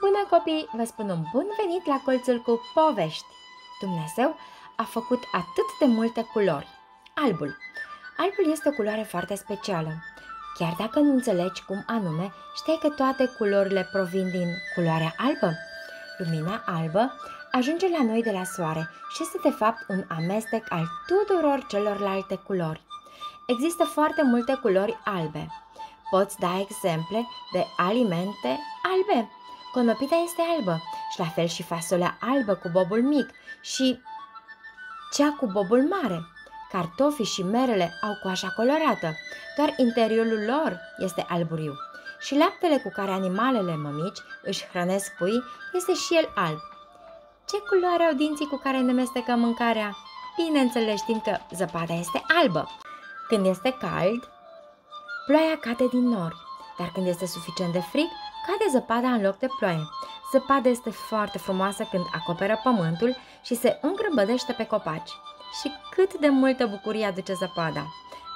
Bună copii, vă spun un bun venit la colțul cu povești. Dumnezeu a făcut atât de multe culori. Albul. Albul este o culoare foarte specială. Chiar dacă nu înțelegi cum anume, știi că toate culorile provin din culoarea albă? Lumina albă ajunge la noi de la soare și este de fapt un amestec al tuturor celorlalte culori. Există foarte multe culori albe. Poți da exemple de alimente albe. Conopita este albă și la fel și fasolea albă cu bobul mic și cea cu bobul mare. Cartofii și merele au coașa colorată, doar interiorul lor este alburiu. Și laptele cu care animalele mămici își hrănesc pui este și el alb. Ce culoare au dinții cu care ne mestecăm mâncarea? Bineînțeles știm că zăpada este albă. Când este cald, ploaia cade din nori, dar când este suficient de frig, cade zăpada în loc de ploaie. Zăpada este foarte frumoasă când acoperă pământul și se îngrăbădește pe copaci. Și cât de multă bucurie aduce zăpada!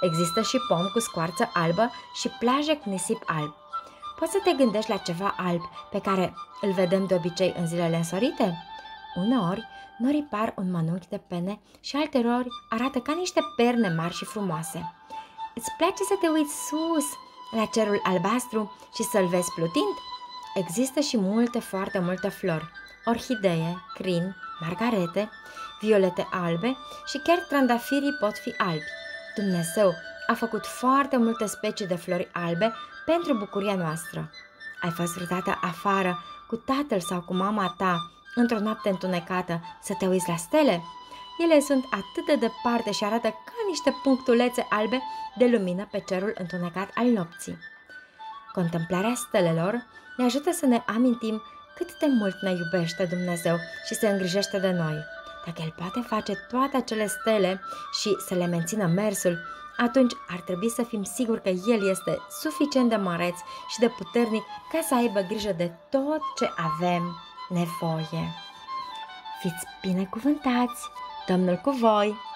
Există și pom cu scoarță albă și plaje cu nisip alb. Poți să te gândești la ceva alb pe care îl vedem de obicei în zilele însorite? Uneori, norii par un mănunchi de pene și alteori arată ca niște perne mari și frumoase. Îți place să te uiți sus la cerul albastru și să-l vezi plutind? Există și multe, foarte multe flori. Orhidee, crin, margarete, violete albe și chiar trandafirii pot fi albi. Dumnezeu a făcut foarte multe specii de flori albe pentru bucuria noastră. Ai fost vreodată afară cu tatăl sau cu mama ta într-o noapte întunecată să te uiți la stele? Ele sunt atât de departe și arată ca niște punctulețe albe de lumină pe cerul întunecat al nopții. Contemplarea stelelor ne ajută să ne amintim cât de mult ne iubește Dumnezeu și se îngrijește de noi. Dacă El poate face toate acele stele și să le mențină mersul, atunci ar trebui să fim siguri că El este suficient de măreț și de puternic ca să aibă grijă de tot ce avem nevoie. Fiți binecuvântați! Domnul cu voi!